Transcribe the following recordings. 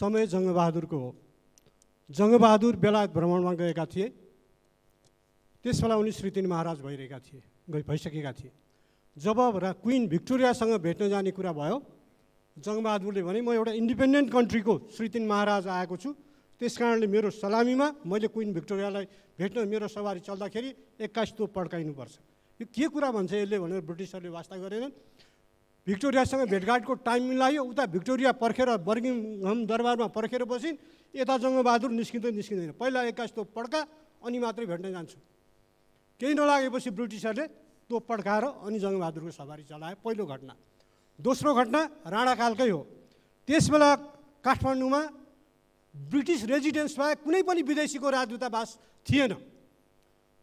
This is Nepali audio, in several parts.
समय जङ्गबहादुरको हो। जङ्गबहादुर बेलायत भ्रमणमा गएका थिए। त्यसबेला उनी श्रीतिन महाराज भइरहेका थिए गइ भइसकेका थिए। जब रा क्विन भिक्टोरियासँग भेट्न जाने कुरा भयो जङ्गबहादुरले भने म एउटा इन्डिपेन्डेन्ट कन्ट्रीको श्रीतिन महाराज आएको छु। त्यस कारणले मेरो सलामीमा मैले क्विन भिक्टोरियालाई भेट्न मेरो सवारी चल्दाखेरि एक्काइस तोप पड्काइनुपर्छ। यो के कुरा भन्छ यसले भनेर ब्रिटिसहरूले वास्ता गरेनन्। भिक्टोरियासँग भेटघाटको टाइम मिलायो उता भिक्टोरिया पर्खेर बर्गिङहम दरबारमा पर्खेर बसिन् यता जङ्गबहादुर निस्किँदै निस्किँदैन। पहिला एक्काइस पड्का अनि मात्रै भेट्न जान्छु। केही नलागेपछि ब्रिटिसहरूले तोप पड्काएर अनि जङ्गबहादुरको सवारी चलायो। पहिलो घटना। दोस्रो घटना राणाकालकै हो। त्यसबेला काठमाडौँमा ब्रिटिस रेजिडेन्स बाहेक कुनै पनि विदेशीको राजदूतावास थिएन।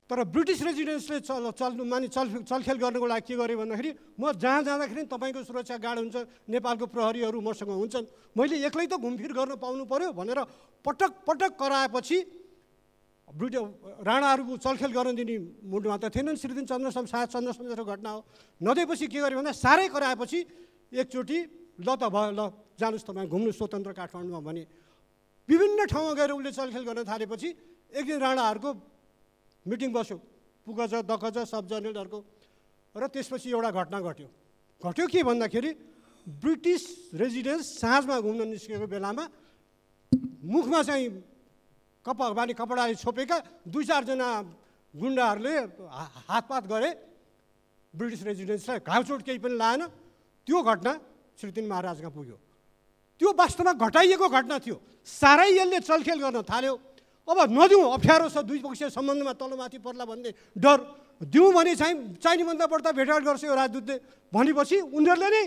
तर ब्रिटिस रेजिडेन्सले चल चल माने चल चलखेल गर्नको लागि के गर्यो भन्दाखेरि म जहाँ जाँदाखेरि तपाईँको सुरक्षा गार्ड हुन्छ नेपालको प्रहरीहरू मसँग हुन्छन्। मैले एक्लै त घुमफिर गर्न पाउनु पऱ्यो भनेर पटक पटक कराएपछि ब्रिट राणाहरूको चलखेल गर्न दिने मुडमा त थिएनन्। श्रीदिन चन्द्र सायद चन्द्र सम्झेको घटना हो। नदिएपछि के गर्यो भन्दा साह्रै कराएपछि एकचोटि ल त भयो ल जानुहोस् तपाईँ घुम्नु स्वतन्त्र काठमाडौँमा भने। विभिन्न ठाउँमा गएर उसले चलखेल गर्न थालेपछि एक दिन राणाहरूको मिटिङ बस्यो। पुगज दखज सब जर्नलहरूको र त्यसपछि एउटा घटना घट्यो। घट्यो के भन्दाखेरि ब्रिटिस रेजिडेन्स साँझमा घुम्न निस्केको बेलामा मुखमा चाहिँ कप बानी कपडाले छोपेका दुई चारजना गुन्डाहरूले हातपात गरे। ब्रिटिस रेजिडेन्सलाई घाउचोट केही पनि लाएन त्यो घटना श्रीतिन महाराजमा पुग्यो। त्यो वास्तवमा घटाइएको घटना थियो। साह्रै यसले चलखेल गर्न थाल्यो। अब नदिउँ अप्ठ्यारो छ दुई पक्षीय सम्बन्धमा तलमाथि पर्ला भन्ने डर। दिउँ भने चाहिँ चाहिनेभन्दा बढ्दा भेटघाट गर्छ यो राजदूतले। भनेपछि उनीहरूले नै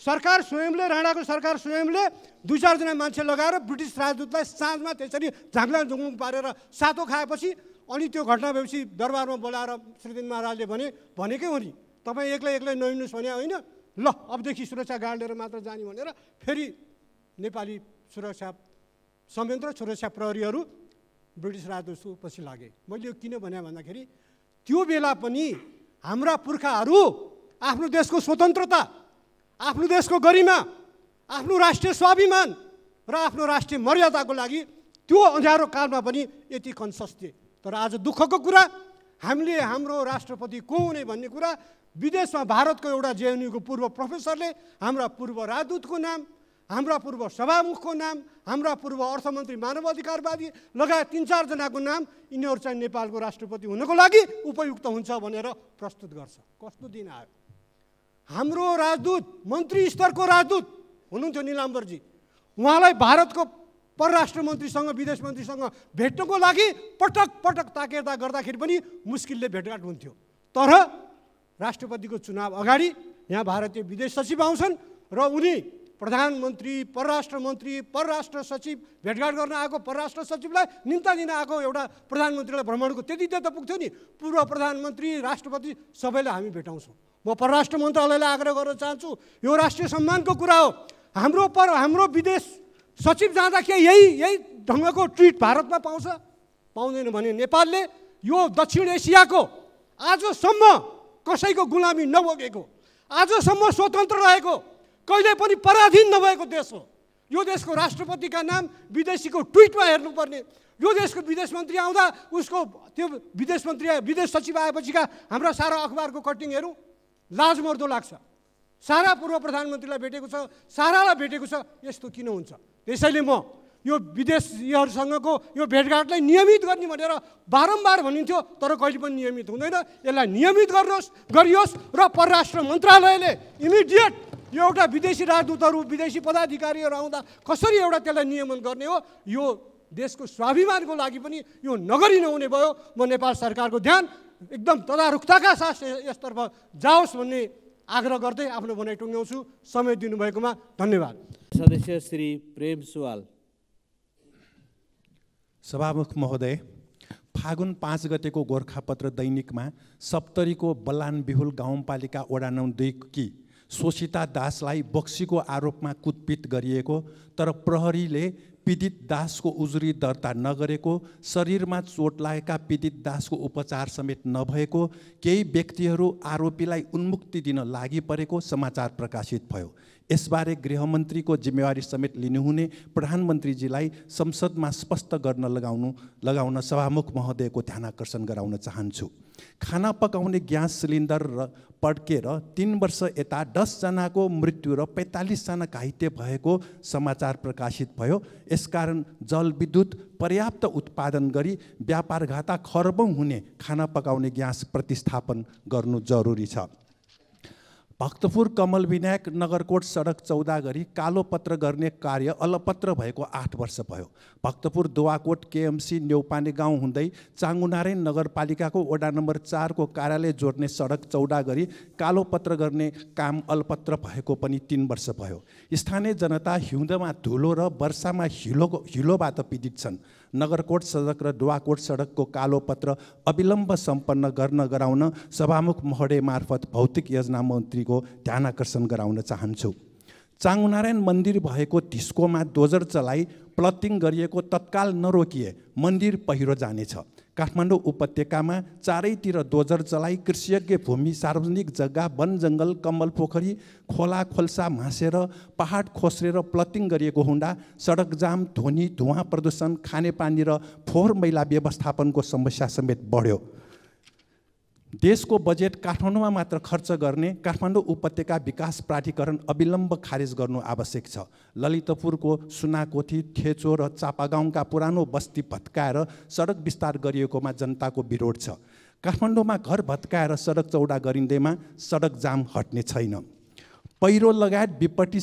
सरकार स्वयंले राणाको सरकार स्वयंले दुई चारजना मान्छे लगाएर ब्रिटिस राजदूतलाई साँझमा त्यसरी झाङ्ला झुङ्गुङ पारेर सातो खाएपछि अनि त्यो घटना भएपछि दरबारमा बोलाएर श्रीदिन महाराजले भने भनेकै हो नि तपाईँ एक्लै एक्लै नहिँड्नुहोस् भने होइन। ल अबदेखि सुरक्षा गार्ड लिएर मात्र जाने भनेर फेरि नेपाली सुरक्षा संयन्त्र सुरक्षा प्रहरीहरू ब्रिटिस पछि लागे। मैले यो किन भने भन्दाखेरि त्यो बेला पनि हाम्रा पुर्खाहरू आफ्नो देशको स्वतन्त्रता आफ्नो देशको गरिमा आफ्नो राष्ट्रिय स्वाभिमान र आफ्नो राष्ट्रिय मर्यादाको लागि त्यो अँध्यारो कालमा पनि यति कन्सस थिए। तर आज दुःखको कुरा हामीले हाम्रो राष्ट्रपति को हुने भन्ने कुरा विदेशमा भारतको एउटा जेएनयुको पूर्व प्रोफेसरले हाम्रा पूर्व राजदूतको नाम हाम्रा पूर्व सभामुखको नाम हाम्रा पूर्व अर्थमन्त्री मानव अधिकारवादी लगायत तिन चारजनाको नाम यिनीहरू चाहिँ नेपालको राष्ट्रपति हुनको लागि उपयुक्त हुन्छ भनेर प्रस्तुत गर्छ। कस्तो दिन आयो? हाम्रो राजदूत मन्त्री स्तरको राजदूत हुनुहुन्थ्यो निलाम्बरजी। उहाँलाई भारतको परराष्ट्र मन्त्रीसँग विदेश मन्त्रीसँग भेट्नको लागि पटक पटक ताकेता गर्दाखेरि पनि मुस्किलले भेटघाट हुन्थ्यो। तर राष्ट्रपतिको चुनाव अगाडि यहाँ भारतीय विदेश सचिव आउँछन् र उनी प्रधानमन्त्री परराष्ट्र मन्त्री परराष्ट्र सचिव भेटघाट गर्न आएको परराष्ट्र सचिवलाई निम्ता दिन आएको एउटा प्रधानमन्त्रीलाई भ्रमणको त्यति त पुग्थ्यो नि। पूर्व प्रधानमन्त्री राष्ट्रपति सबैलाई हामी भेटाउँछौँ। म परराष्ट्र मन्त्रालयलाई आग्रह गर्न चाहन्छु यो राष्ट्रिय सम्मानको कुरा हो। हाम्रो पर हाम्रो विदेश सचिव जाँदा के यही यही ढङ्गको ट्रिट भारतमा पाउँछ। पाउँदैन भने नेपालले यो दक्षिण एसियाको आजसम्म कसैको गुलामी नभोगेको आजसम्म स्वतन्त्र रहेको कहिले पनि पराधीन नभएको देश हो। यो देशको राष्ट्रपतिका नाम विदेशीको ट्विटमा हेर्नुपर्ने। यो देशको विदेश मन्त्री आउँदा उसको त्यो विदेश मन्त्री विदेश सचिव आएपछिका हाम्रा सारा अखबारको कटिङ हेरौँ। लाजमर्दो लाग्छ। सारा पूर्व प्रधानमन्त्रीलाई भेटेको छ सारालाई भेटेको छ यस्तो किन हुन्छ? त्यसैले म यो विदेशीहरूसँगको यो भेटघाटलाई नियमित गर्ने भनेर बारम्बार भनिन्थ्यो तर कहिले पनि नियमित हुँदैन। यसलाई नियमित गर्नुहोस् गरियोस् र परराष्ट्र मन्त्रालयले इमिडिएट यो एउटा विदेशी राजदूतहरू विदेशी पदाधिकारीहरू आउँदा कसरी एउटा त्यसलाई नियमन गर्ने हो यो देशको स्वाभिमानको लागि पनि यो नगरी नहुने भयो। म नेपाल सरकारको ध्यान एकदम तदारुकताका साथ यसतर्फ जाओस् भन्ने आग्रह गर्दै आफ्नो भनाइ टुङ्ग्याउँछु। समय दिनुभएकोमा धन्यवाद। सदस्य श्री प्रेम सुवाल। सभामुख महोदय फागुन पाँच गतेको गोर्खापत्र दैनिकमा सप्तरीको बलान बिहुल गाउँपालिका वडा नौ दुईकी सोसिता दासलाई बक्सीको आरोपमा कुटपिट गरिएको तर प्रहरीले पीडित दासको उजुरी दर्ता नगरेको शरीरमा चोट लागेका पीडित दासको उपचार समेत नभएको केही व्यक्तिहरू आरोपीलाई उन्मुक्ति दिन लागि परेको समाचार प्रकाशित भयो। यसबारे गृहमन्त्रीको जिम्मेवारी समेत लिनुहुने प्रधानमन्त्रीजीलाई संसदमा स्पष्ट गर्न लगाउनु लगाउन सभामुख महोदयको ध्यान आकर्षण गराउन चाहन्छु। खाना पकाउने ग्यास सिलिन्डर र पड्केर तिन वर्ष यता दसजनाको मृत्यु र पैँतालिसजना घाइते भएको समाचार प्रकाशित भयो। यसकारण जलविद्युत पर्याप्त उत्पादन गरी व्यापारघाटा खरबौँ हुने खाना पकाउने ग्यास प्रतिस्थापन गर्नु जरुरी छ। भक्तपुर कमल विनायक नगरकोट सडक चौधा गरी कालो पत्र गर्ने कार्य अलपत्र भएको आठ वर्ष भयो। भक्तपुर दुवाकोट केएमसी न्यौपाने गाउँ हुँदै चाङ्गुनारायण नगरपालिकाको वडा नम्बर चारको कार्यालय जोड्ने सडक चौडा गरी कालो पत्र गर्ने काम अलपत्र भएको पनि तिन वर्ष भयो। स्थानीय जनता हिउँदमा धुलो र वर्षामा हिलो हिलोबाट पीडित छन्। नगरकोट सडक र दुवाकोट सडकको कालो पत्र अविलम्ब सम्पन्न गर्न गराउन सभामुख महोदय मार्फत भौतिक योजना मन्त्रीको ध्यान आकर्षण गराउन चाहन्छु। चाङनारायण मन्दिर भएको धिस्कोमा डोजर चलाई प्लटिङ गरिएको तत्काल नरोकिए मन्दिर पहिरो जानेछ। काठमाडौँ उपत्यकामा चारैतिर डोजर चलाई कृषियज्ञ भूमि सार्वजनिक जग्गा वन जङ्गल कम्बल पोखरी खोला खोल्सा भाँसेर पहाड खोस्रेर प्लटिङ गरिएको हुँदा सडक जाम ध्वनि धुवा प्रदूषण खानेपानी र फोहोर मैला व्यवस्थापनको समस्या समेत बढ्यो। देशको बजेट काठमाडौँमा मात्र खर्च गर्ने काठमाडौँ उपत्यका विकास प्राधिकरण अविलम्ब खारेज गर्नु आवश्यक छ। ललितपुरको सुनाकोठी थेचो र चापागाउँका पुरानो बस्ती भत्काएर सडक विस्तार गरिएकोमा जनताको विरोध छ। काठमाडौँमा घर भत्काएर सडक चौडा गरिँदैमा सडक जाम हट्ने छैन। पहिरो लगायत विपत्ति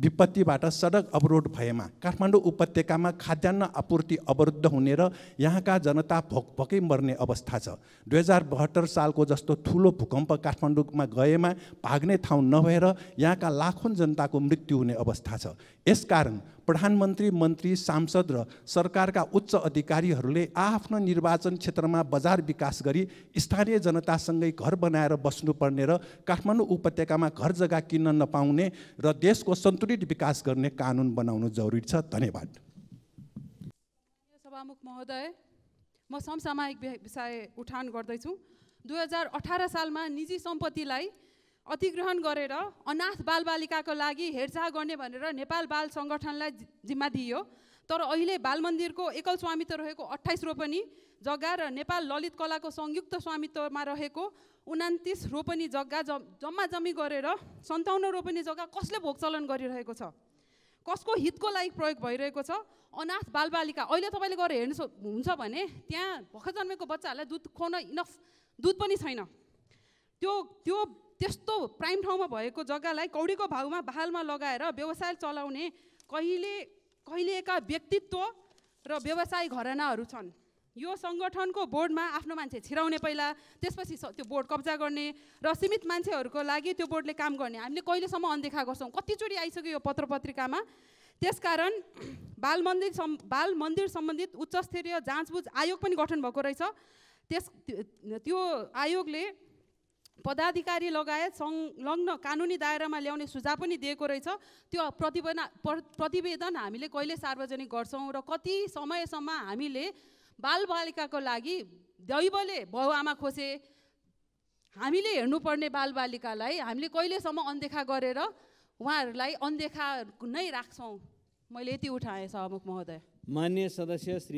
विपत्तिबाट सडक अवरोध भएमा काठमाडौँ उपत्यकामा खाद्यान्न आपूर्ति अवरुद्ध हुने र यहाँका जनता भोक भोकै मर्ने अवस्था छ। दुई हजार बहत्तर सालको जस्तो ठुलो भूकम्प काठमाडौँमा गएमा भाग्ने ठाउँ नभएर यहाँका लाखौँ जनताको मृत्यु हुने अवस्था छ। यसकारण प्रधानमन्त्री मन्त्री सांसद र सरकारका उच्च अधिकारीहरूले आफ्नो निर्वाचन क्षेत्रमा बजार विकास गरी स्थानीय जनतासँगै घर बनाएर बस्नुपर्ने र काठमाडौँ उपत्यकामा घर जग्गा किन्न नपाउने र देशको सन्तुलित विकास गर्ने कानुन बनाउनु जरुरी छ। धन्यवाद। सभामुख महोदय म समसामयिक विषय उठान गर्दैछु। दुई हजार अठार सालमा निजी सम्पत्तिलाई अधिग्रहण गरेर अनाथ बालबालिकाको लागि हेरचाह गर्ने भनेर नेपाल बाल सङ्गठनलाई जिम्मा दिइयो। तर अहिले बाल मन्दिरको एकल स्वामित्व रहेको अठाइस रोपनी जग्गा र नेपाल ललित कलाको संयुक्त स्वामित्वमा रहेको उनातिस रोपनी जग्गा जम्मा जम्मी गरेर सन्ताउन्न रोपनी जग्गा कसले भोगचलन गरिरहेको छ? कसको हितको लागि प्रयोग भइरहेको छ? अनाथ बालबालिका अहिले तपाईँले गएर हेर्नु हुन्छ भने त्यहाँ भर्खर जन्मेको बच्चाहरूलाई दुध खुवाउन इनफ दुध पनि छैन। त्यो त्यो त्यस्तो प्राइम ठाउँमा भएको जग्गालाई कौडीको भाउमा बहालमा लगाएर व्यवसाय चलाउने कहिले कहिलेका व्यक्तित्व र व्यवसाय घरनाहरू छन्। यो सङ्गठनको बोर्डमा आफ्नो मान्छे छिराउने पहिला त्यसपछि त्यो बोर्ड कब्जा गर्ने र सीमित मान्छेहरूको लागि त्यो बोर्डले काम गर्ने। हामीले कहिलेसम्म अनदेखा गर्छौँ? कतिचोटि आइसक्यो यो पत्र पत्रिकामा त्यसकारण बाल मन्दिर सम् बाल मन्दिर सम्बन्धित उच्च स्तरीय जाँचबुझ आयोग पनि गठन भएको रहेछ। त्यस त्यो आयोगले पदाधिकारी लगायत संलग्न कानुनी दायरामा ल्याउने सुझाव पनि दिएको रहेछ। त्यो प्रतिवेदन प्रतिवेदन हामीले कहिले सार्वजनिक गर्छौँ र कति समयसम्म हामीले बालबालिकाको लागि दैवले बाउ आमा खोसे हामीले हेर्नुपर्ने बालबालिकालाई हामीले कहिलेसम्म अनदेखा गरेर उहाँहरूलाई अनदेखा नै राख्छौँ? मैले यति उठाएँ सभामुख महोदय। मान्य सदस्य श्री